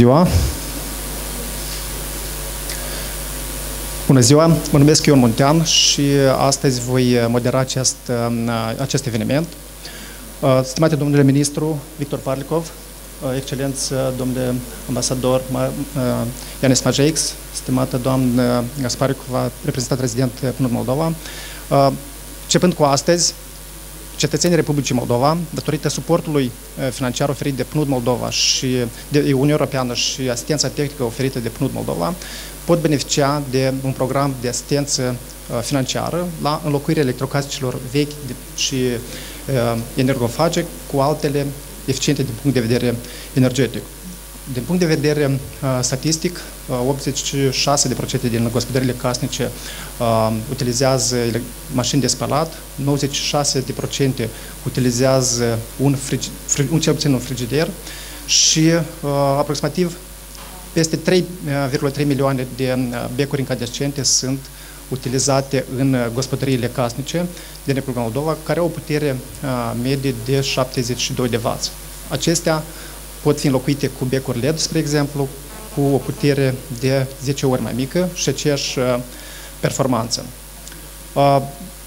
ziua! Bună ziua! Mă numesc Ion Muntean și astăzi voi modera acest, acest eveniment. Stimate domnule ministru Victor Parlikov, excelență domnule ambasador Ianis Majeix, stimată doamnă Gasparicova, reprezentant rezident PNUD Moldova, începând cu astăzi, cetățenii Republicii Moldova, datorită suportului financiar oferit de PNUD Moldova și de Uniunea Europeană și asistența tehnică oferită de PNUD Moldova, pot beneficia de un program de asistență financiară la înlocuirea electrocasnicilor vechi și energofage cu altele eficiente din punct de vedere energetic. Din punct de vedere uh, statistic, uh, 86% din gospodările casnice uh, utilizează mașini de spălat, 96% utilizează un, frigi, un cel puțin un frigider și uh, aproximativ peste 3,3 milioane de becuri incandescente sunt utilizate în gospodăriile casnice din Republica Moldova, care au o putere medie de 72 de W. Acestea pot fi înlocuite cu becuri LED, spre exemplu, cu o putere de 10 ori mai mică și aceeași performanță.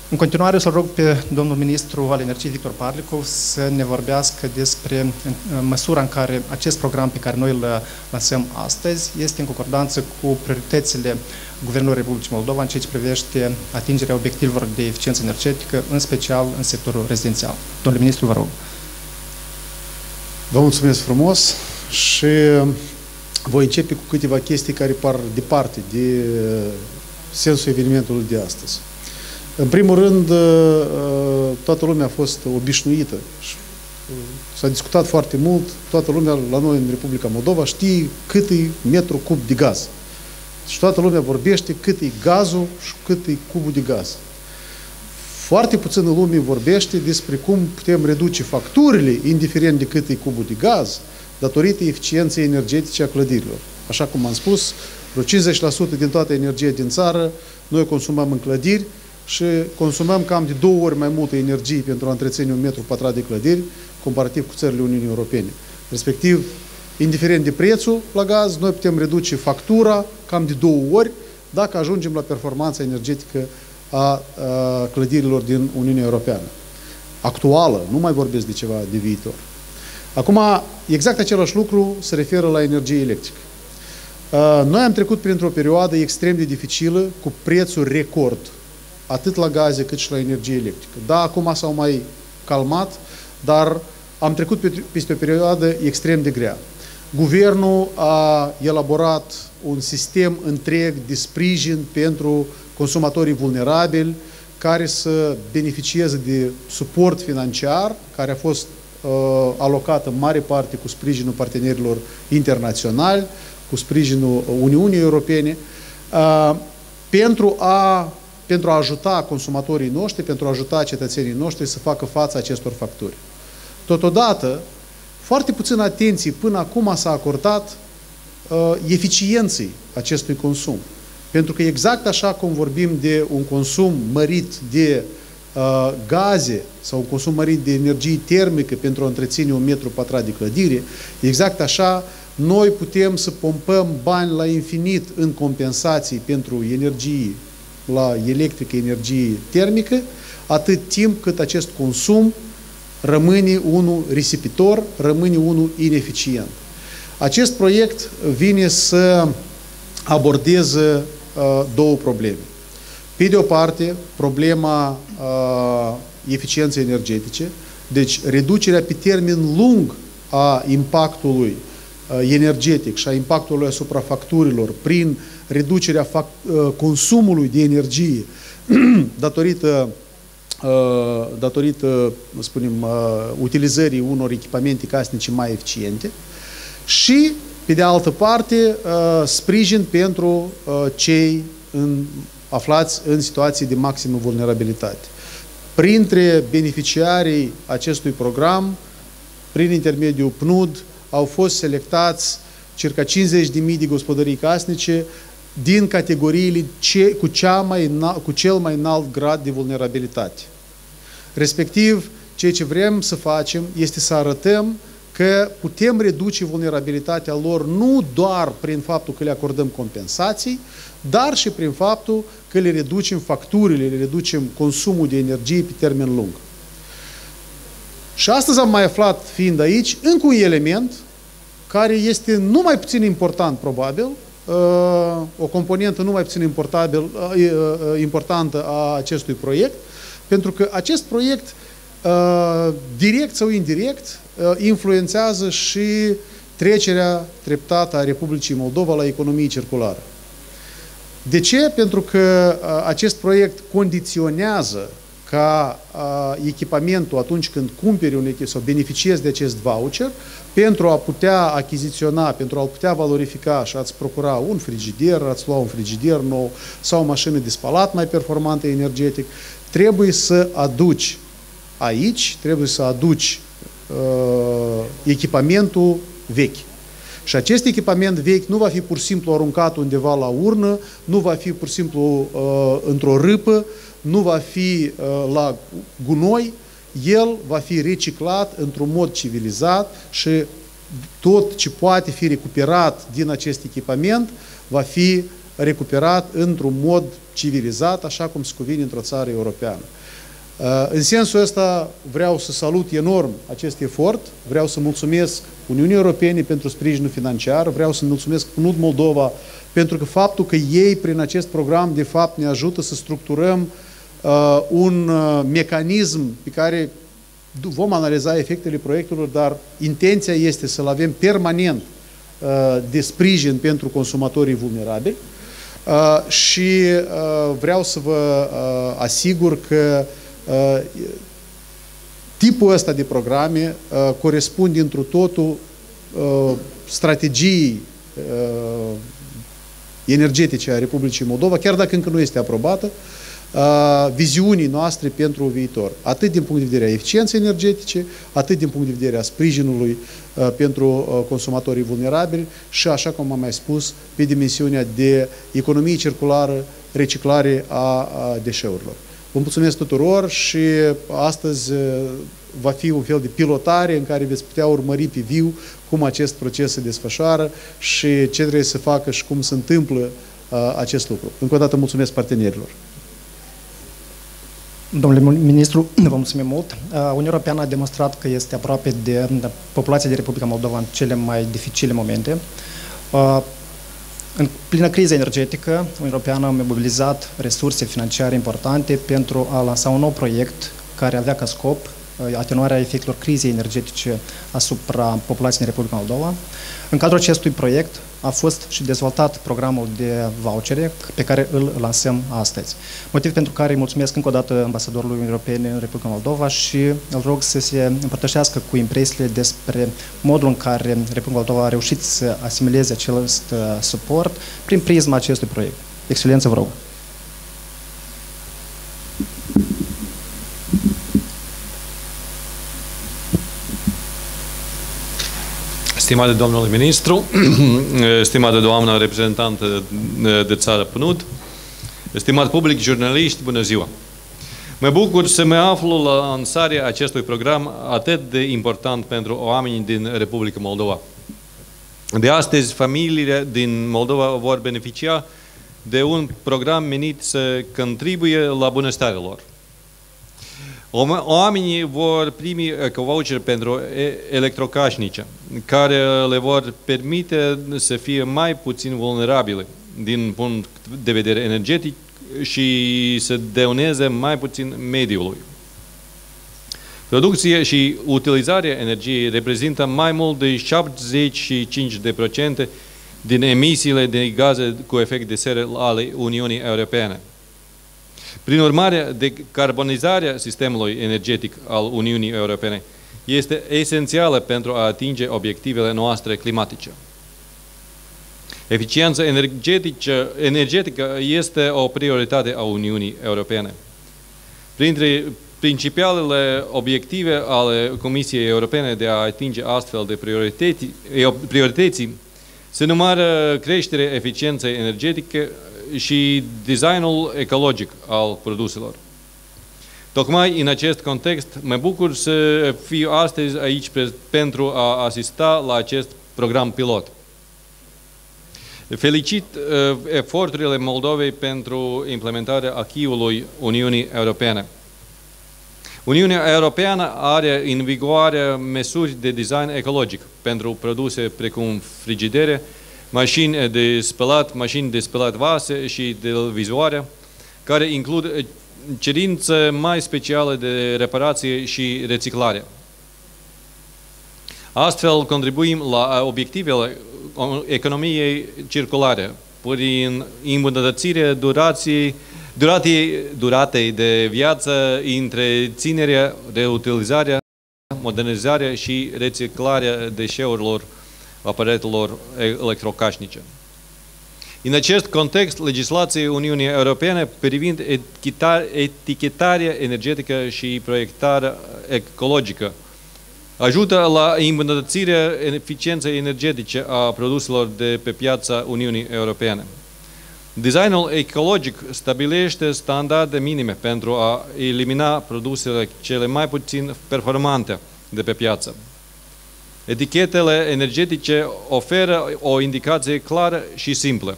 În continuare să rog pe domnul ministru al energiei Victor Parlicov să ne vorbească despre măsura în care acest program pe care noi îl lansăm astăzi este în concordanță cu prioritățile Guvernului Republicii Moldova în ceea ce privește atingerea obiectivelor de eficiență energetică, în special în sectorul rezidențial. Domnule ministru, vă rog. Vă mulțumesc frumos și voi începe cu câteva chestii care par departe de sensul evenimentului de astăzi. În primul rând, toată lumea a fost obișnuită și s-a discutat foarte mult, toată lumea la noi în Republica Moldova știe cât e metru cub de gaz. Și toată lumea vorbește cât e gazul și cât e cubul de gaz. Foarte puțină lume vorbește despre cum putem reduce facturile, indiferent de cât e cubul de gaz, datorită eficienței energetice a clădirilor. Așa cum am spus, vreo 50% din toată energia din țară noi consumăm în clădiri și consumăm cam de două ori mai multă energie pentru a întreține un metru pătrat de clădiri comparativ cu țările Uniunii Europene. Respectiv, indiferent de prețul la gaz, noi putem reduce factura cam de două ori dacă ajungem la performanța energetică a, a clădirilor din Uniunea Europeană. Actuală, nu mai vorbesc de ceva de viitor. Acum, exact același lucru se referă la energie electrică. Noi am trecut printr-o perioadă extrem de dificilă, cu prețuri record, atât la gaze cât și la energie electrică. Da, acum s-au mai calmat, dar am trecut peste o perioadă extrem de grea. Guvernul a elaborat un sistem întreg de sprijin pentru consumatorii vulnerabili, care să beneficieze de suport financiar, care a fost uh, alocat în mare parte cu sprijinul partenerilor internaționali, cu sprijinul Uniunii Europene, uh, pentru a, pentru a ajuta consumatorii noștri, pentru a ajuta cetățenii noștri să facă față acestor facturi. Totodată, foarte puțin atenție până acum s-a acordat uh, eficienței acestui consum. Pentru că exact așa cum vorbim de un consum mărit de uh, gaze sau un consum mărit de energie termică pentru a întreține un metru pătrat de clădire, exact așa noi putem să pompăm bani la infinit în compensații pentru energie la electrică, energie termică, atât timp cât acest consum rămâne unul risipitor, rămâne unul ineficient. Acest proiect vine să abordeze uh, două probleme. Pe de o parte, problema uh, eficienței energetice, deci reducerea pe termen lung a impactului uh, energetic și a impactului asupra facturilor prin reducerea fac, uh, consumului de energie datorită Uh, datorită, spunem, uh, utilizării unor echipamente casnice mai eficiente și, pe de altă parte, uh, sprijin pentru cei în, aflați în situații de maximă vulnerabilitate. Printre beneficiarii acestui program, prin intermediul PNUD, au fost selectați circa 50.000 de gospodării casnice din categoriile ce, cu, cea mai, cu cel mai înalt grad de vulnerabilitate. Respectiv, ceea ce vrem să facem este să arătăm că putem reduce vulnerabilitatea lor nu doar prin faptul că le acordăm compensații, dar și prin faptul că le reducem facturile, le reducem consumul de energie pe termen lung. Și astăzi am mai aflat, fiind aici, încă un element care este nu mai puțin important, probabil, uh, o componentă nu mai puțin uh, uh, importantă a acestui proiect, pentru că acest proiect, direct sau indirect, influențează și trecerea treptată a Republicii Moldova la economie circulară. De ce? Pentru că acest proiect condiționează ca echipamentul atunci când cumperi un echipament sau beneficiezi de acest voucher pentru a putea achiziționa, pentru a putea valorifica și a-ți procura un frigider, a-ți lua un frigider nou sau o mașină de spalat mai performantă energetic, trebuie să aduci aici, trebuie să aduci uh, echipamentul vechi. Și acest echipament vechi nu va fi pur și simplu aruncat undeva la urnă, nu va fi pur și simplu uh, într-o râpă, nu va fi uh, la gunoi, el va fi reciclat într-un mod civilizat și tot ce poate fi recuperat din acest echipament va fi recuperat într-un mod civilizat, așa cum se cuvine într-o țară europeană. Uh, în sensul ăsta vreau să salut enorm acest efort, vreau să mulțumesc Uniunii Europene pentru sprijinul financiar, vreau să mulțumesc PNUD Moldova pentru că faptul că ei prin acest program de fapt ne ajută să structurăm uh, un uh, mecanism pe care vom analiza efectele proiectelor, dar intenția este să-l avem permanent uh, de sprijin pentru consumatorii vulnerabili. Uh, și uh, vreau să vă uh, asigur că uh, tipul ăsta de programe uh, corespunde întru totul uh, strategiei uh, energetice a Republicii Moldova, chiar dacă încă nu este aprobată, uh, viziunii noastre pentru viitor, atât din punct de vedere a eficienței energetice, atât din punct de vedere a sprijinului uh, pentru uh, consumatorii vulnerabili și, așa cum am mai spus, pe dimensiunea de economie circulară, reciclare a, a deșeurilor. Vă mulțumesc tuturor și astăzi va fi un fel de pilotare în care veți putea urmări pe viu cum acest proces se desfășoară și ce trebuie să facă și cum se întâmplă uh, acest lucru. Încă o dată mulțumesc partenerilor. Domnule ministru, vă mulțumim mult. Uniunea Europeană a demonstrat că este aproape de populația de Republica Moldova în cele mai dificile momente. În plină criză energetică, Uniunea Europeană a mobilizat resurse financiare importante pentru a lansa un nou proiect care avea ca scop Uh, atenuarea efectelor crizei energetice asupra populației din Republica Moldova. În cadrul acestui proiect a fost și dezvoltat programul de vouchere pe care îl lansăm astăzi. Motiv pentru care îi mulțumesc încă o dată ambasadorului Uniunii Europene în Republica Moldova și îl rog să se împărtășească cu impresiile despre modul în care Republica Moldova a reușit să asimileze acest uh, suport prin prisma acestui proiect. Excelență, vă rog! Stimate domnule ministru, stimată doamnă reprezentantă de țară PNUD, stimat public, jurnaliști, bună ziua! Mă bucur să mă aflu la lansarea acestui program atât de important pentru oamenii din Republica Moldova. De astăzi, familiile din Moldova vor beneficia de un program menit să contribuie la bunăstarea lor. Oamenii vor primi voucher pentru electrocasnice, care le vor permite să fie mai puțin vulnerabile din punct de vedere energetic și să deuneze mai puțin mediului. Producția și utilizarea energiei reprezintă mai mult de 75% din emisiile de gaze cu efect de seră ale Uniunii Europene. Prin urmare, decarbonizarea sistemului energetic al Uniunii Europene este esențială pentru a atinge obiectivele noastre climatice. Eficiența energetică, energetică este o prioritate a Uniunii Europene. Printre principalele obiective ale Comisiei Europene de a atinge astfel de priorități, priorități se numără creșterea eficienței energetice și designul ecologic al produselor. Tocmai în acest context mă bucur să fiu astăzi aici pentru a asista la acest program pilot. Felicit uh, eforturile Moldovei pentru implementarea achiului Uniunii Europene. Uniunea Europeană are în vigoare măsuri de design ecologic pentru produse precum frigidere, mașini de spălat, mașini de spălat vase și televizoare, care includ cerințe mai speciale de reparație și reciclare. Astfel contribuim la obiectivele economiei circulare prin îmbunătățirea durației duratei, duratei de viață, întreținerea, reutilizarea, modernizarea și reciclarea deșeurilor aparatelor electrocasnice. În acest context, legislația Uniunii Europene privind etichetarea energetică și proiectarea ecologică ajută la îmbunătățirea eficienței energetice a produselor de pe piața Uniunii Europene. Designul ecologic stabilește standarde minime pentru a elimina produsele cele mai puțin performante de pe piață. Etichetele energetice oferă o indicație clară și simplă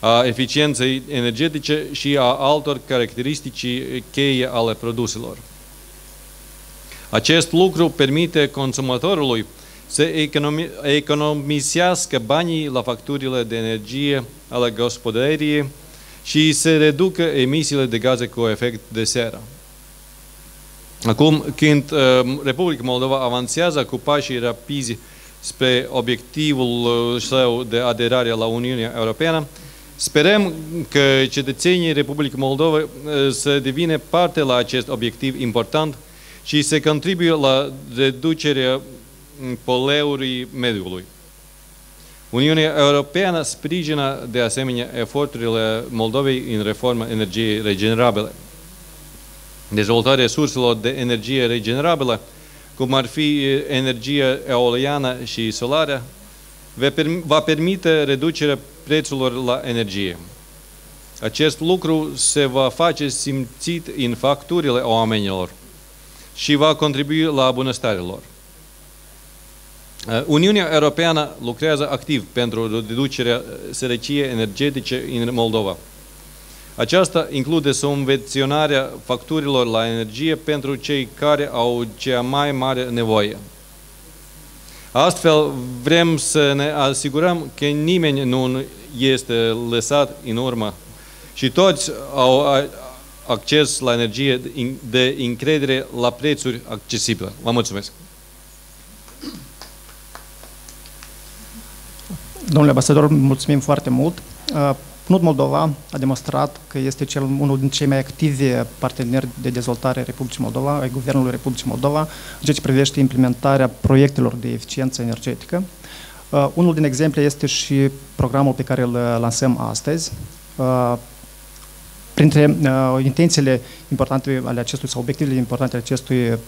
a eficienței energetice și a altor caracteristici cheie ale produselor. Acest lucru permite consumatorului să economisească banii la facturile de energie ale gospodăriei și să reducă emisiile de gaze cu efect de seră. Acum, când uh, Republica Moldova avansează cu pașii rapizi spre obiectivul uh, său de aderare la Uniunea Europeană, sperăm că cetățenii Republicii Moldova uh, să devină parte la acest obiectiv important și să contribuie la reducerea poleurii mediului. Uniunea Europeană sprijină de asemenea eforturile Moldovei în reforma energiei regenerabile. Dezvoltarea surselor de energie regenerabilă, cum ar fi energia eoliană și solară, va permite reducerea prețurilor la energie. Acest lucru se va face simțit în facturile oamenilor și va contribui la bunăstarea lor. Uh, Uniunea Europeană lucrează activ pentru reducerea sărăciei energetice în Moldova. Aceasta include subvenționarea facturilor la energie pentru cei care au cea mai mare nevoie. Astfel, vrem să ne asigurăm că nimeni nu este lăsat în urmă și toți au acces la energie de încredere la prețuri accesibile. Vă mulțumesc! Domnule ambasador, mulțumim foarte mult. PNUD Moldova a demonstrat că este cel, unul dintre cei mai activi parteneri de dezvoltare a Republicii Moldova, ai Guvernului Republicii Moldova, în ceea ce privește implementarea proiectelor de eficiență energetică. Uh, unul din exemple este și programul pe care îl lansăm astăzi, uh, Printre uh, intențiile importante ale acestui sau obiectivele importante ale acestui uh,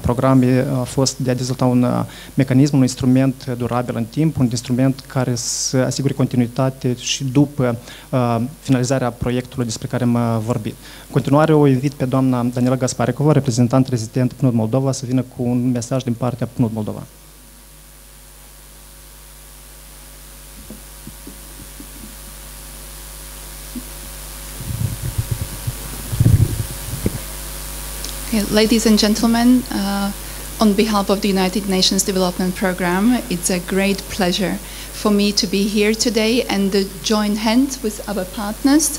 program a fost de a dezvolta un uh, mecanism, un instrument durabil în timp, un instrument care să asigure continuitate și după uh, finalizarea proiectului despre care am vorbit. În continuare o invit pe doamna Daniela Gasparicova, reprezentant rezident PNUD Moldova, să vină cu un mesaj din partea PNUD Moldova. Ladies and gentlemen, uh, on behalf of the United Nations Development Programme, it's a great pleasure for me to be here today and to join hands with our partners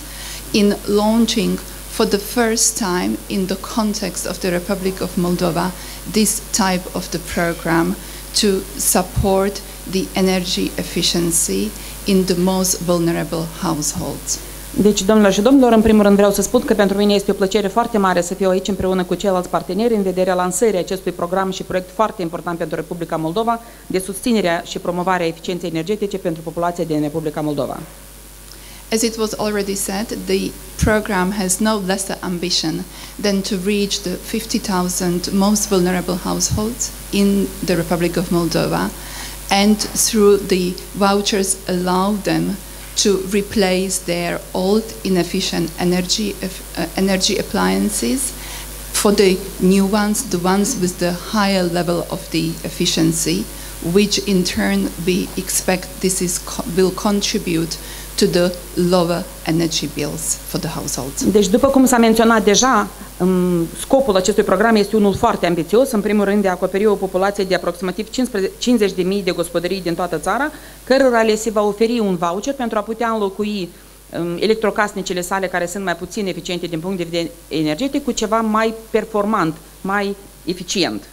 in launching for the first time in the context of the Republic of Moldova this type of the program to support the energy efficiency in the most vulnerable households. Deci, domnilor și domnilor, în primul rând vreau să spun că pentru mine este o plăcere foarte mare să fiu aici împreună cu ceilalți parteneri în vederea lansării acestui program și proiect foarte important pentru Republica Moldova de susținerea și promovarea eficienței energetice pentru populația din Republica Moldova. As it was already said, the program has no lesser ambition than to reach the 50,000 most vulnerable households in the Republic of Moldova and through the vouchers allow them to replace their old inefficient energy, uh, energy appliances For the new ones, the ones with the higher level of the efficiency, which in turn we expect this is co- will contribute to the lower energy bills for the households. Deci, după cum s-a menționat deja, scopul acestui program este unul foarte ambițios, în primul rând de a acoperi o populație de aproximativ 50.000 de gospodării din toată țara, cărora le se va oferi un voucher pentru a putea înlocui um, electrocasnicele sale care sunt mai puțin eficiente din punct de vedere energetic cu ceva mai performant, mai eficient.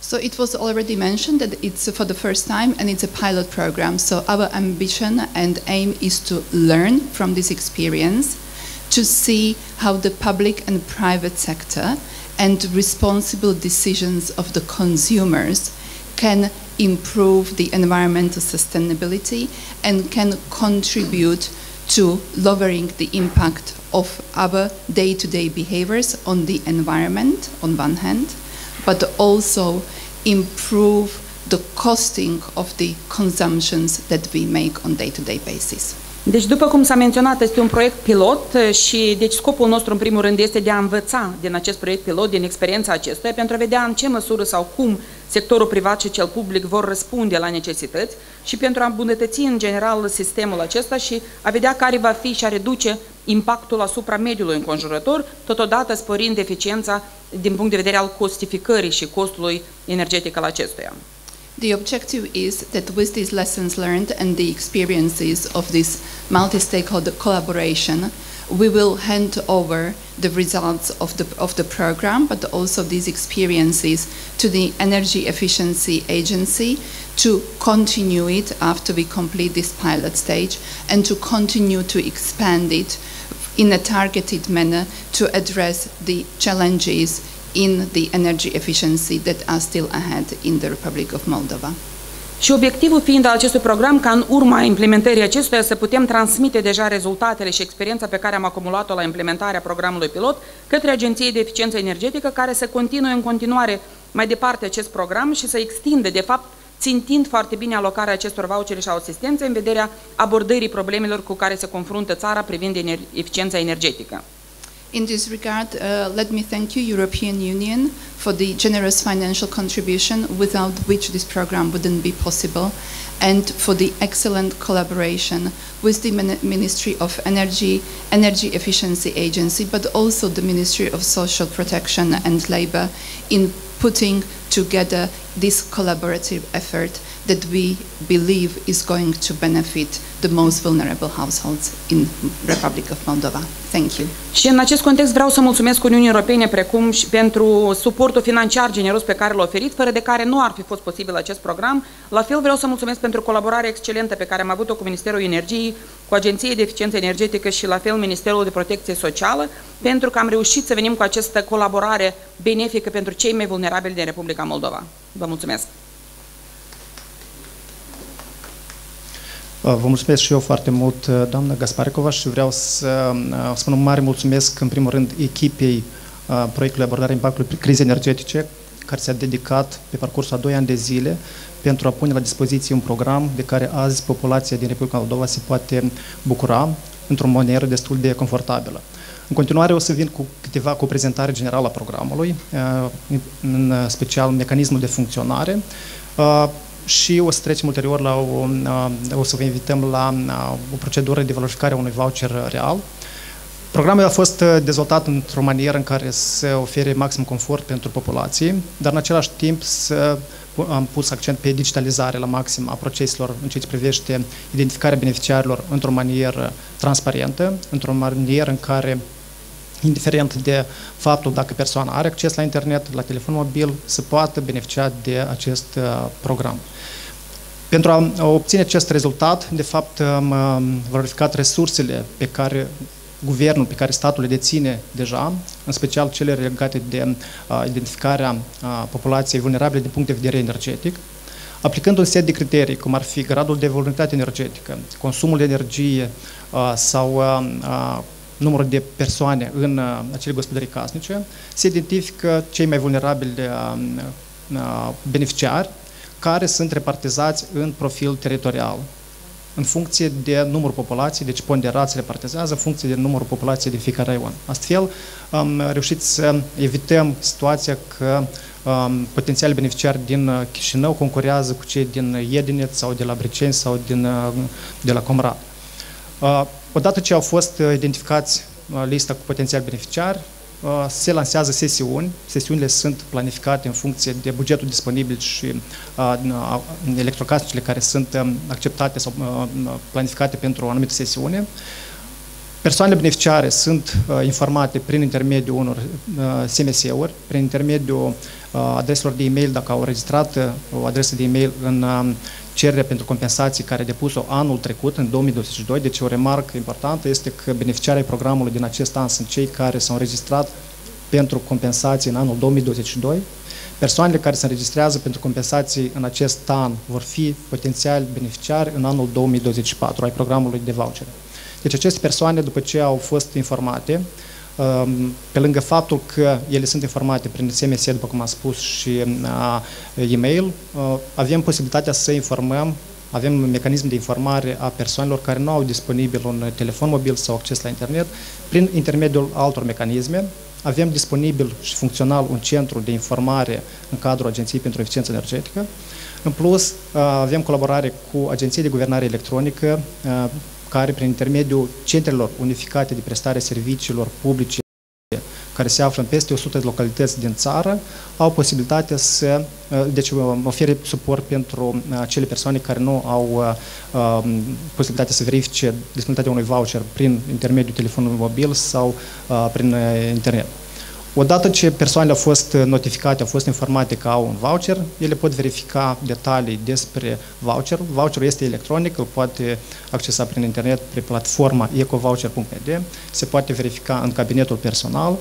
So it was already mentioned that it's for the first time and it's a pilot program. So our ambition and aim is to learn from this experience, to see how the public and private sector and responsible decisions of the consumers can improve the environmental sustainability and can contribute to lowering the impact of our day-to-day behaviors on the environment on one hand but also improve the costing of the consumptions that we make on day-to-day basis. Deci, după cum s-a menționat, este un proiect pilot uh, și deci scopul nostru, în primul rând, este de a învăța din acest proiect pilot, din experiența acestuia, pentru a vedea în ce măsură sau cum sectorul privat și cel public vor răspunde la necesități și pentru a îmbunătăți, în general, sistemul acesta și a vedea care va fi și a reduce impactul asupra mediului înconjurător, totodată sporind eficiența din punct de vedere al costificării și costului energetic al acestuia. The objective is that with these lessons learned and the experiences of this multi-stakeholder collaboration, we will hand over the results of the, of the program, but also these experiences to the Energy Efficiency Agency to continue it after we complete this pilot stage and to continue to expand it in a targeted manner to address the challenges in the energy efficiency that are still ahead in the Republic of Moldova. Și obiectivul fiind al acestui program ca în urma implementării acestuia să putem transmite deja rezultatele și experiența pe care am acumulat-o la implementarea programului pilot către Agenției de Eficiență Energetică care să continue în continuare mai departe acest program și să extinde, de fapt, țintind foarte bine alocarea acestor vouchere și asistențe în vederea abordării problemelor cu care se confruntă țara privind ener- eficiența energetică. In this regard, uh, let me thank you, European Union, for the generous financial contribution without which this program wouldn't be possible, and for the excellent collaboration with the Min- Ministry of Energy, Energy Efficiency Agency, but also the Ministry of Social Protection and Labour in putting together this collaborative effort that we believe is going to benefit the most vulnerable households in Republic of Moldova. Thank you. Și în acest context vreau să mulțumesc Uniunii Europene precum și pentru suportul financiar generos pe care l-a oferit, fără de care nu ar fi fost posibil acest program. La fel vreau să mulțumesc pentru colaborarea excelentă pe care am avut-o cu Ministerul Energiei, cu Agenția de Eficiență Energetică și la fel Ministerul de Protecție Socială, pentru că am reușit să venim cu această colaborare benefică pentru cei mai vulnerabili din Republica Moldova. Vă mulțumesc! Vă mulțumesc și eu foarte mult, doamnă Gasparicova, și vreau să spun un mare mulțumesc, în primul rând, echipei proiectului de abordare impactului crizei energetice, care s-a dedicat pe parcursul a 2 ani de zile pentru a pune la dispoziție un program de care azi populația din Republica Moldova se poate bucura într-o manieră destul de confortabilă. În continuare o să vin cu câteva cu o prezentare generală a programului, în special mecanismul de funcționare, și o să trecem ulterior la o, o să vă invităm la o procedură de valorificare a unui voucher real. Programul a fost dezvoltat într-o manieră în care să ofere maxim confort pentru populație, dar în același timp să am pus accent pe digitalizare la maxim a proceselor în ceea ce privește identificarea beneficiarilor într-o manieră transparentă, într-o manieră în care indiferent de faptul dacă persoana are acces la internet, la telefon mobil, să poată beneficia de acest uh, program. Pentru a obține acest rezultat, de fapt, am valorificat resursele pe care guvernul, pe care statul le deține deja, în special cele legate de uh, identificarea uh, populației vulnerabile din punct de vedere energetic, aplicând un set de criterii, cum ar fi gradul de vulnerabilitate energetică, consumul de energie uh, sau uh, numărul de persoane în uh, acele gospodării casnice, se identifică cei mai vulnerabili uh, uh, beneficiari care sunt repartizați în profil teritorial. în funcție de numărul populației, deci ponderați repartizează în funcție de numărul populației de fiecare raion. Astfel, am reușit să evităm situația că um, potențiali beneficiari din Chișinău concurează cu cei din Iedineț sau de la Briceni sau din, de la Comrat. Uh, odată ce au fost identificați lista cu potențiali beneficiari, Uh, se lansează sesiuni. Sesiunile sunt planificate în funcție de bugetul disponibil și uh, electrocasnicele care sunt um, acceptate sau uh, planificate pentru o anumită sesiune. Persoanele beneficiare sunt informate prin intermediul unor SMS-uri, prin intermediul adreselor de e-mail, dacă au registrat o adresă de e-mail în um, cererea pentru compensații care a depus-o anul trecut, în 2022, deci o remarcă importantă este că beneficiarii programului din acest an sunt cei care s-au înregistrat pentru compensații în anul 2022. Persoanele care se înregistrează pentru compensații în acest an vor fi potențiali beneficiari în anul 2024 ai programului de voucher. Deci aceste persoane, după ce au fost informate, um, pe lângă faptul că ele sunt informate prin SMS, după cum am spus, și uh, e-mail, uh, avem posibilitatea să informăm avem mecanism de informare a persoanelor care nu au disponibil un telefon mobil sau acces la internet prin intermediul altor mecanisme. Avem disponibil și funcțional un centru de informare în cadrul Agenției pentru Eficiență Energetică. În plus, uh, avem colaborare cu Agenții de Guvernare Electronică, care prin intermediul centrelor unificate de prestare serviciilor publice care se află în peste 100 de localități din țară, au posibilitatea să, uh, deci uh, ofere suport pentru uh, acele persoane care nu au posibilitatea să verifice disponibilitatea unui voucher prin intermediul telefonului mobil sau prin internet. Odată ce persoanele au fost notificate, au fost informate că au un voucher, ele pot verifica detalii despre voucher. Voucherul este electronic, îl poate accesa prin internet pe platforma ecovoucher.md, se poate verifica în cabinetul personal.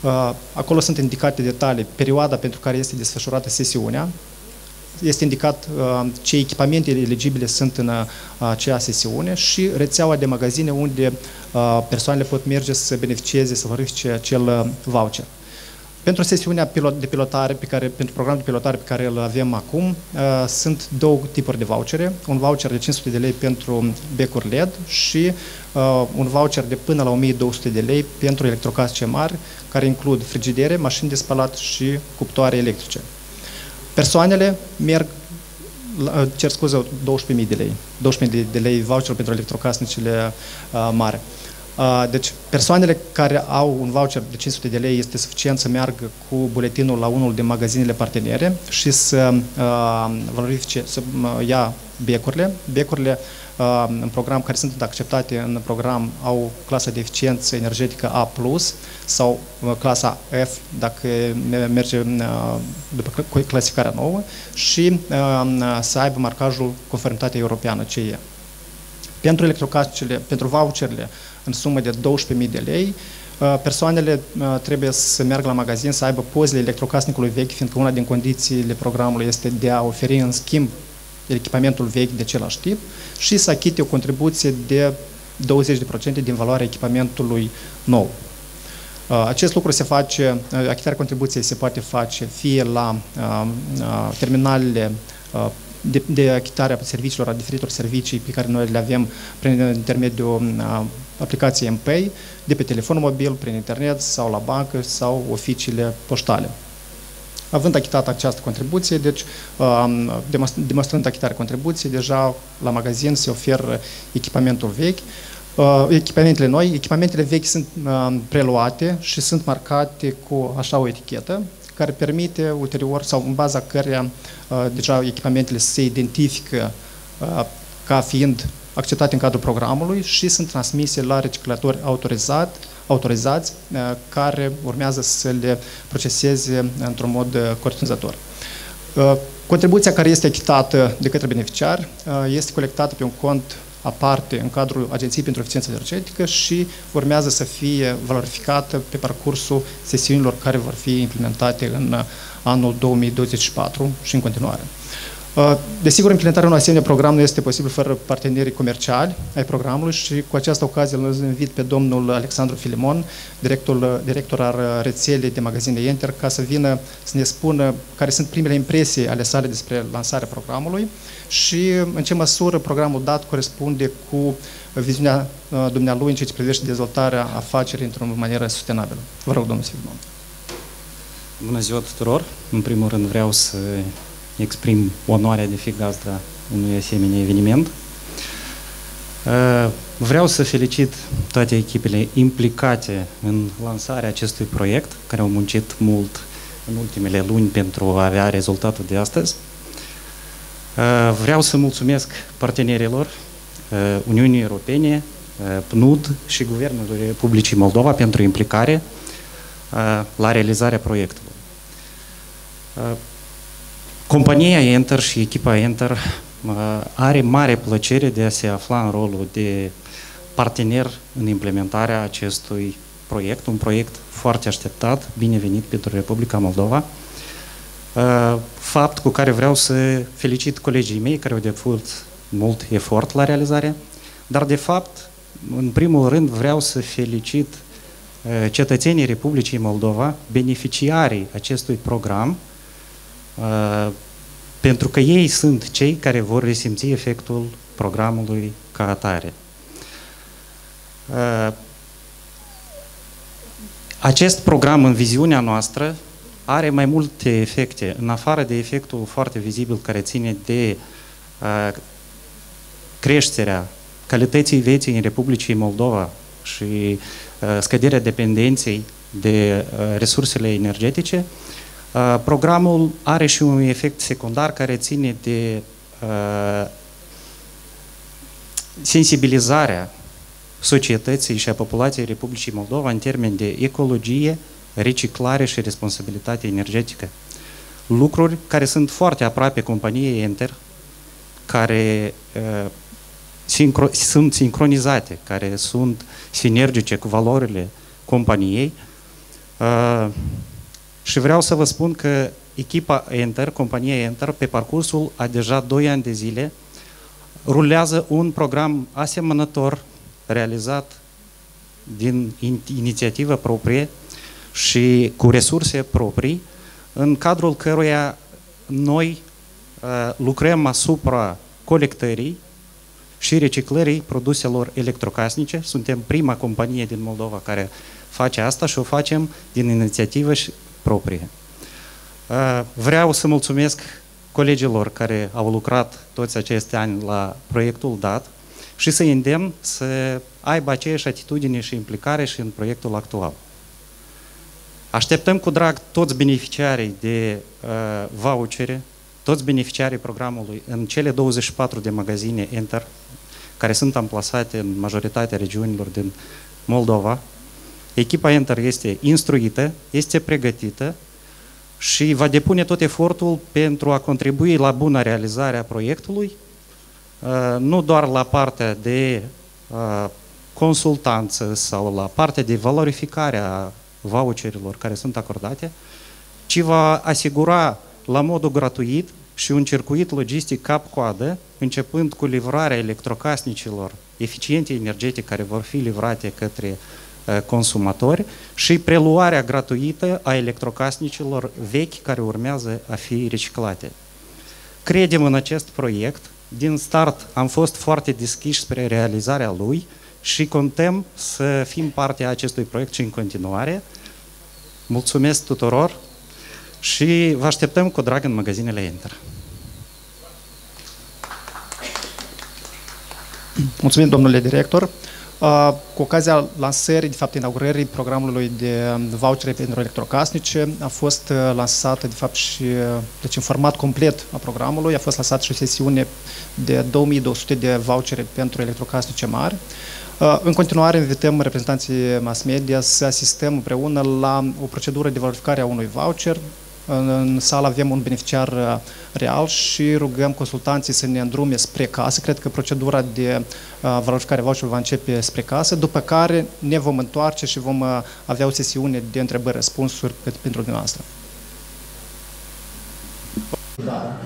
Uh, acolo sunt indicate detalii, perioada pentru care este desfășurată sesiunea, este indicat uh, ce echipamente eligibile sunt în uh, acea sesiune și rețeaua de magazine unde uh, persoanele pot merge să beneficieze, să verifice acel voucher. Pentru sesiunea pilot, de pilotare, pe care, pentru programul de pilotare pe care îl avem acum, uh, sunt două tipuri de vouchere. Un voucher de 500 de lei pentru becuri LED și uh, un voucher de până la 1200 de lei pentru electrocasnice mari, care includ frigidere, mașini de spălat și cuptoare electrice. Persoanele merg cer scuze, 12.000 de lei. 12.000 de lei voucher pentru electrocasnicele uh, mari. Uh, deci persoanele care au un voucher de 500 de lei este suficient să meargă cu buletinul la unul din magazinele partenere și să uh, valorifice, să uh, ia becurile. Becurile uh, în program care sunt acceptate în program au clasa de eficiență energetică A+, sau uh, clasa F, dacă merge uh, după clasificarea nouă, și uh, să aibă marcajul conformitate europeană CE. Pentru electrocasnicele, pentru voucherele în sumă de 12.000 de lei, persoanele trebuie să meargă la magazin, să aibă pozele electrocasnicului vechi, fiindcă una din condițiile programului este de a oferi în schimb echipamentul vechi de același tip și să achite o contribuție de 20% din valoarea echipamentului nou. Acest lucru se face, achitarea contribuției se poate face fie la terminalele de, de achitarea serviciilor, a diferitor servicii pe care noi le avem prin intermediul aplicației MPay, de pe telefonul mobil, prin internet sau la bancă sau oficiile poștale. Având achitat această contribuție, deci demonstrând achitarea contribuției, deja la magazin se oferă echipamentul vechi, echipamentele noi, echipamentele vechi sunt preluate și sunt marcate cu așa o etichetă, care permite ulterior sau în baza căreia deja echipamentele se identifică ca fiind acceptate în cadrul programului și sunt transmise la reciclatori autorizat, autorizați care urmează să le proceseze într-un mod corespunzător. Contribuția care este achitată de către beneficiar este colectată pe un cont aparte în cadrul Agenției pentru Eficiență Energetică și urmează să fie valorificată pe parcursul sesiunilor care vor fi implementate în anul 2024 și în continuare. Uh, desigur, implementarea unui asemenea program nu este posibil fără partenerii comerciali ai programului și cu această ocazie îl invit pe domnul Alexandru Filimon, director, director al rețelei de magazine Enter, ca să vină să ne spună care sunt primele impresii ale sale despre lansarea programului și în ce măsură programul dat corespunde cu viziunea uh, dumnealui în ceea ce privește dezvoltarea afacerii într-o manieră sustenabilă. Vă rog, domnul Filimon. Bună ziua tuturor! În primul rând vreau să exprim onoarea de fi gazda unui asemenea eveniment. Uh, vreau să felicit toate echipele implicate în lansarea acestui proiect, care au muncit mult în ultimele luni pentru a avea rezultatul de astăzi. Uh, vreau să mulțumesc partenerilor uh, Uniunii Europene, PNUD și Guvernul Republicii Moldova pentru implicare la realizarea proiectului. Compania Enter și echipa Enter are mare plăcere de a se afla în rolul de partener în implementarea acestui proiect, un proiect foarte așteptat, binevenit pentru Republica Moldova, fapt cu care vreau să felicit colegii mei care au depus mult efort la realizare, dar de fapt, în primul rând, vreau să felicit cetățenii Republicii Moldova, beneficiarii acestui program, Uh, pentru că ei sunt cei care vor resimți efectul programului ca atare. Uh, acest program, în viziunea noastră, are mai multe efecte, în afară de efectul foarte vizibil care ține de uh, creșterea calității vieții în Republicii Moldova și scăderea dependenței de resursele energetice, Uh, programul are și un efect secundar care ține de uh, sensibilizarea societății și a populației Republicii Moldova în termen de ecologie, reciclare și responsabilitate energetică. Lucruri care sunt foarte aproape companiei Enter, care uh, sincro sunt sincronizate, care sunt sinergice cu valorile companiei. Uh, și vreau să vă spun că echipa Enter, compania Enter, pe parcursul a deja 2 ani de zile, rulează un program asemănător realizat din inițiativă proprie și cu resurse proprii, în cadrul căruia noi uh, lucrăm asupra colectării și reciclării produselor electrocasnice. Suntem prima companie din Moldova care face asta și o facem din inițiativă și proprie. Vreau să mulțumesc colegilor care au lucrat toți acești ani la proiectul dat și să îndemn să aibă aceeași atitudine și implicare și în proiectul actual. Așteptăm cu drag toți beneficiarii de uh, vouchere, toți beneficiarii programului în cele 24 de magazine Enter, care sunt amplasate în majoritatea regiunilor din Moldova, Echipa Enter este instruită, este pregătită și va depune tot efortul pentru a contribui la bună realizare a proiectului, uh, nu doar la partea de uh, consultanță sau la partea de valorificare a voucherilor care sunt acordate, ci va asigura la modul gratuit și un circuit logistic cap-coadă, începând cu livrarea electrocasnicilor eficiente energetic care vor fi livrate către Uh, consumatori și preluarea gratuită a electrocasnicilor vechi care urmează a fi reciclate. Credem în acest proiect, din start am fost foarte deschiși spre realizarea lui și contăm să fim parte a acestui proiect și în continuare. Mulțumesc tuturor și vă așteptăm cu drag în magazinele Enter. Mulțumim, domnule director. Uh, cu ocazia lansării, de fapt inaugurării programului de vouchere pentru electrocasnice, a fost uh, lansată, de fapt, și uh, deci în format complet a programului, a fost lansată și o sesiune de 2200 de vouchere pentru electrocasnice mari. În continuare, invităm reprezentanții mass media să asistăm împreună la o procedură de valorificare a unui voucher în sală avem un beneficiar uh, real și rugăm consultanții să ne îndrume spre casă. Cred că procedura de uh, valorificare voucher va începe spre casă, după care ne vom întoarce și vom uh, avea o sesiune de întrebări-răspunsuri pentru dumneavoastră. Da.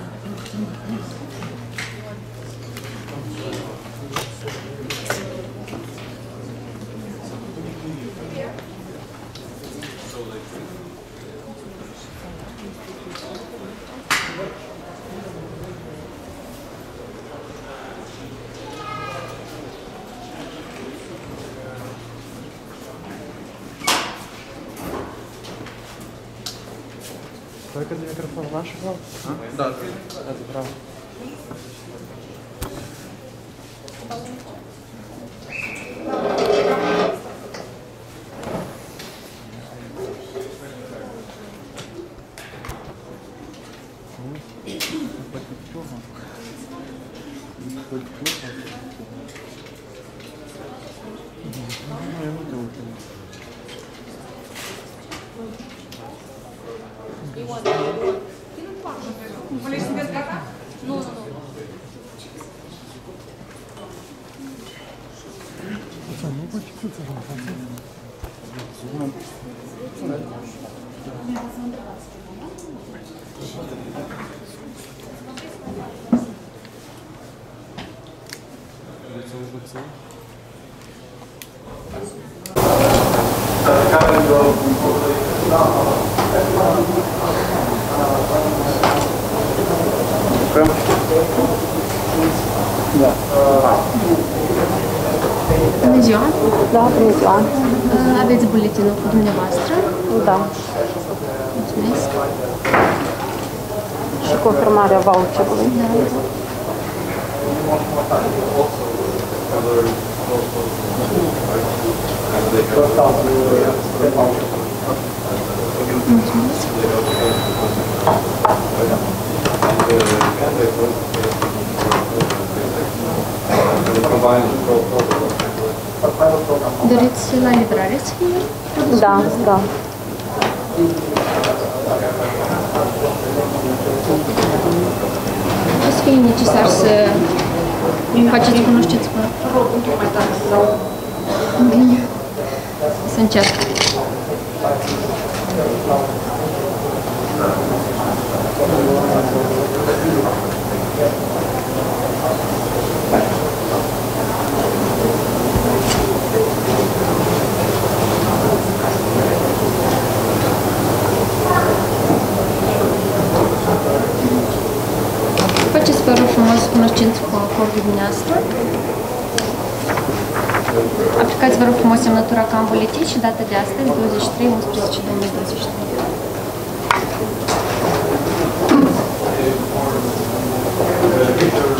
Confirmarea voucherului. Da. Mulțumesc. Doriți la livrare să fie produsul Da, ăsta? da. O să fie necesar să faceți cunoștință cu Bine. Să încerc. Faceți, vă rog frumos, cunoștință cu acordul dumneavoastră. Aplicați, vă rog frumos, semnătura ca în buletin și data de astăzi, 23 11 2023.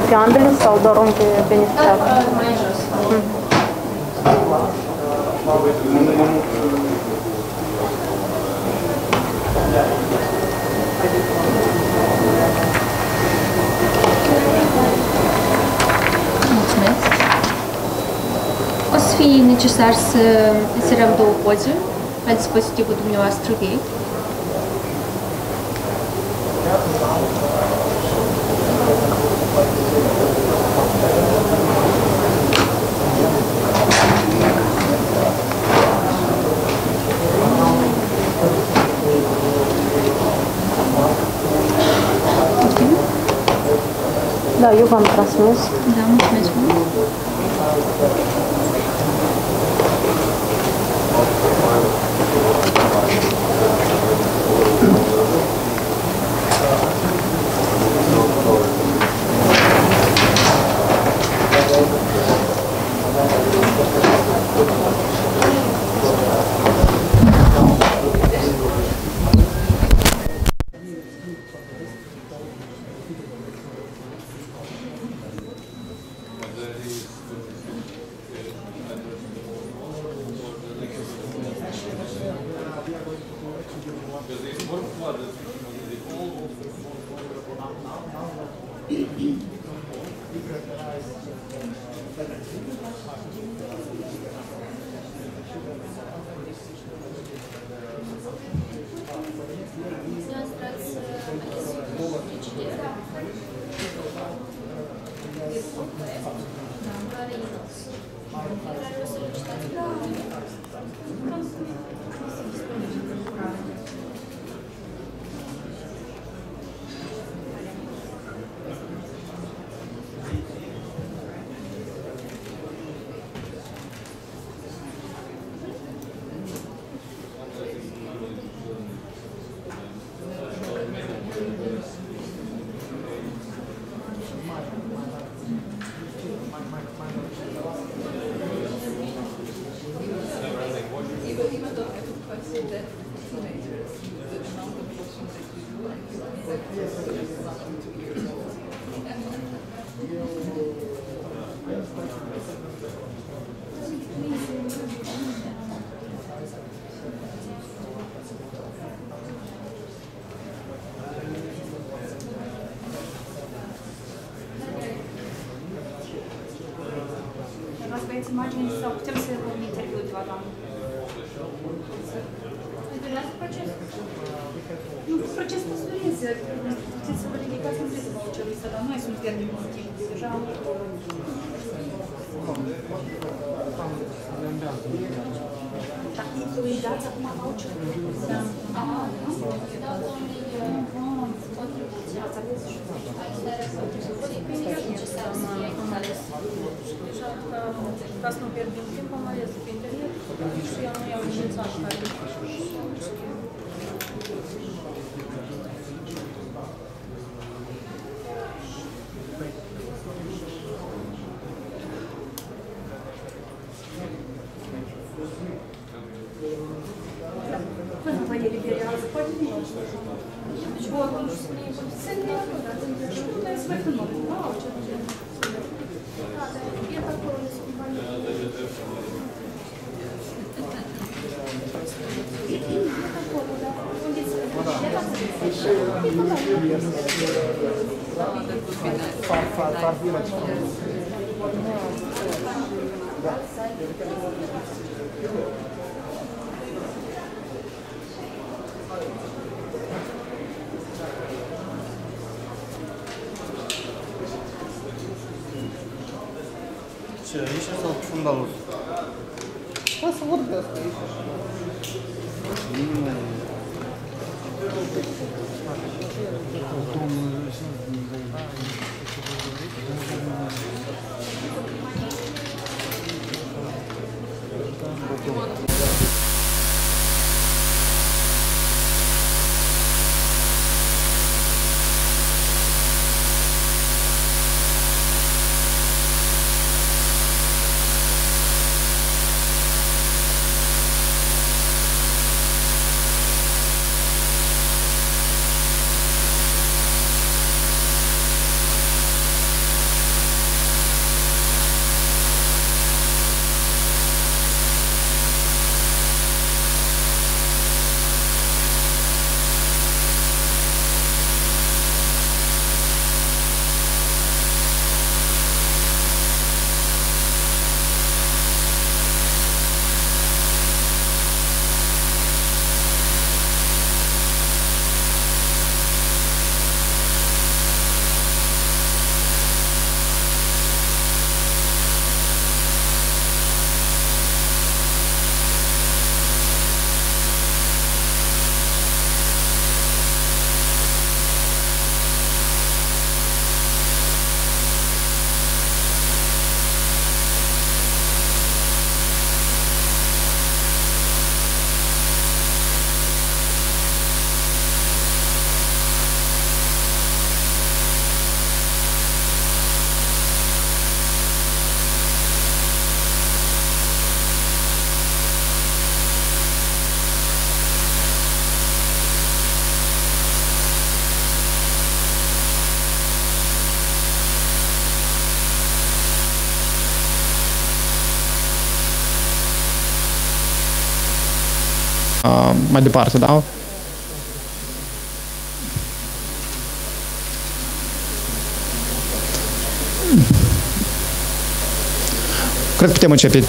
Aici pe ambele sau doar unde beneficiază? mai jos. Mulțumesc. O să fie necesar să inserăm două poze la dispozitivul dumneavoastră vechi. Da, eu v-am transmis. Da, mulțumesc mult. Vreau să băieți imagini sau putem să vorbim interviu de la doamnă? Durează procesul? Nu, procesul nu durează. Puteți să vă ridicați, nu trebuie să vă voucherul ăsta, dar noi sunt termeni pozitiv. Deja am... Da, îi dați acum voucherul? Da. Ah, Ca să nu pierdem timp, am ales pe internet și eu nu iau licențat care Până vă eliberează, poate nu. Deci, vă acum nu se se ne dar nu putem să mai filmăm. Wow, ce Da, dar e pe acolo, ne schimbăm. Ce, aici sau fundalul? Hai să vorbesc aici. Nu. Uh, mai departe, da? Cred că putem începe.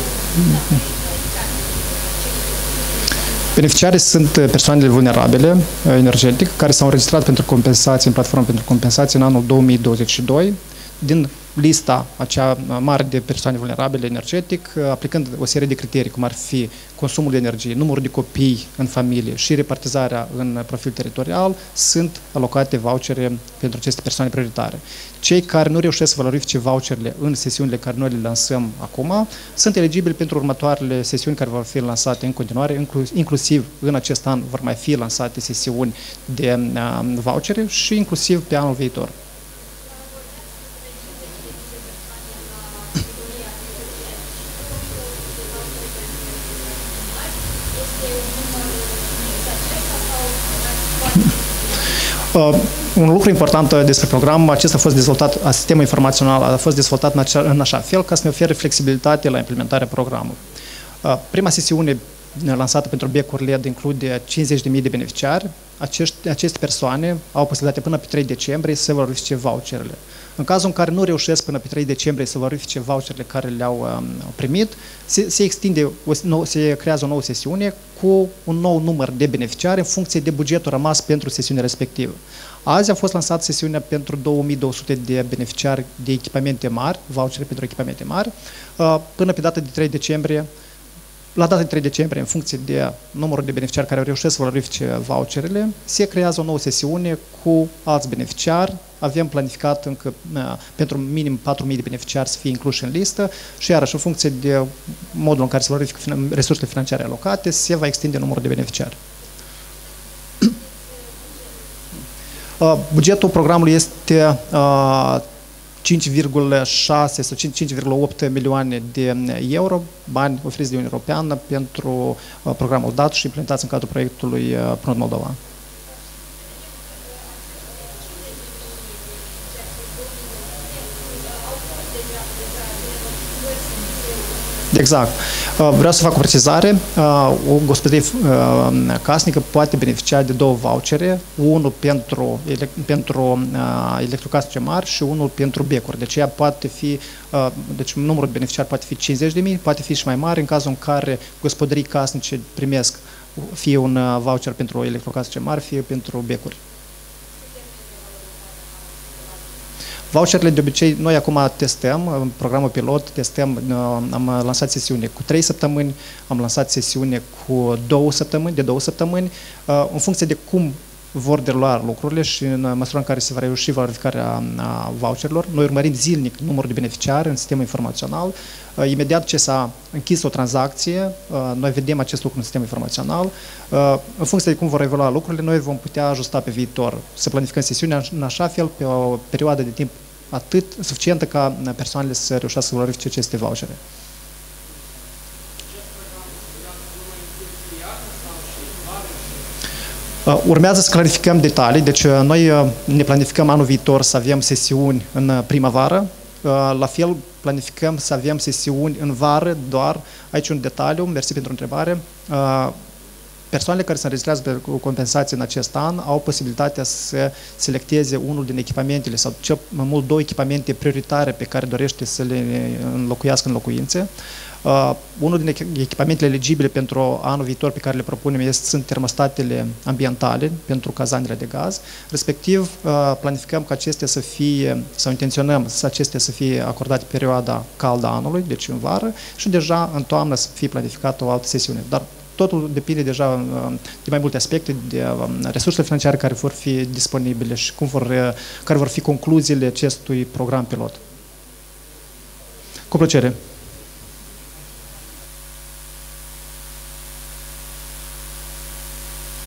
Beneficiarii sunt persoanele vulnerabile uh, energetic care s-au înregistrat pentru compensații în platforma pentru compensații în anul 2022 din lista acea mare de persoane vulnerabile energetic, aplicând o serie de criterii, cum ar fi consumul de energie, numărul de copii în familie și repartizarea în profil teritorial, sunt alocate vouchere pentru aceste persoane prioritare. Cei care nu reușesc să valorifice voucherele în sesiunile care noi le lansăm acum, sunt eligibili pentru următoarele sesiuni care vor fi lansate în continuare, inclusiv în acest an vor mai fi lansate sesiuni de vouchere și inclusiv pe anul viitor. Un lucru important uh, despre program, acesta a fost dezvoltat, sistemul informațional a fost dezvoltat în, acea, în așa fel ca să ne ofere flexibilitate la implementarea programului. Uh, prima sesiune lansată pentru becuri LED include 50.000 de beneficiari. Acești, aceste persoane au posibilitatea până pe 3 decembrie să valorifice voucherele. În cazul în care nu reușesc până pe 3 decembrie să valorifice voucherele care le-au um, primit, se, se extinde, o, nou, se creează o nouă sesiune cu un nou număr de beneficiari în funcție de bugetul rămas pentru sesiunea respectivă. Azi a fost lansată sesiunea pentru 2200 de beneficiari de echipamente mari, vouchere pentru echipamente mari, uh, până pe data de 3 decembrie la data de 3 decembrie, în funcție de numărul de beneficiari care au reușit să valorifice voucherele, se creează o nouă sesiune cu alți beneficiari. Avem planificat încă uh, pentru minim 4.000 de beneficiari să fie incluși în listă și iarăși în funcție de modul în care se valorifică resursele financiare alocate, se va extinde numărul de beneficiari. Uh, bugetul programului este uh, 5,6 sau 5,8 milioane de euro, bani oferiți de Uniunea Europeană pentru uh, programul dat și implementați în cadrul proiectului uh, PNUD Moldova. Exact. Uh, vreau să fac o precizare. Uh, o gospodărie uh, casnică poate beneficia de două vouchere, unul pentru, pentru electrocasnice mari și unul pentru becuri. Deci ea poate fi, deci numărul de beneficiari poate fi 50 de mii, poate fi și mai mare în cazul în care gospodării casnice primesc fie un voucher pentru electrocasnice mari, fie pentru becuri. Voucherele de obicei, noi acum testăm, în programul pilot, testăm, uh, am lansat sesiune cu 3 săptămâni, am lansat sesiune cu 2 săptămâni, de 2 săptămâni, uh, în funcție de cum vor derula lucrurile și în măsura în care se va reuși valorificarea voucherilor. Noi urmărim zilnic numărul de beneficiari în sistemul informațional. Uh, imediat ce s-a închis o tranzacție, noi vedem acest lucru în sistemul informațional. În funcție de cum vor evolua lucrurile, noi vom putea ajusta pe viitor, să planificăm sesiunea în așa fel, pe o perioadă de timp atât suficientă ca persoanele să reușească să valorifice aceste vouchere. Urmează să clarificăm detalii, deci uh, noi uh, ne planificăm anul viitor să avem sesiuni în primăvară, la fel planificăm să avem sesiuni în vară, doar. Aici un detaliu, mersi pentru întrebare, persoanele care se înregistrează cu compensație în acest an au posibilitatea să selecteze unul din echipamentele sau cel mai mult două echipamente prioritare pe care dorește să le înlocuiască în locuințe. Uh, unul din echipamentele eligibile pentru anul viitor pe care le propunem este, sunt termostatele ambientale pentru cazanele de gaz, respectiv uh, planificăm ca acestea să fie, sau intenționăm să acestea să fie acordate perioada caldă anului, deci în vară, și deja în toamnă să fie planificată o altă sesiune. Dar totul depinde deja uh, de mai multe aspecte, de um, resursele financiare care vor fi disponibile și cum vor, uh, care vor fi concluziile acestui program pilot. Cu plăcere!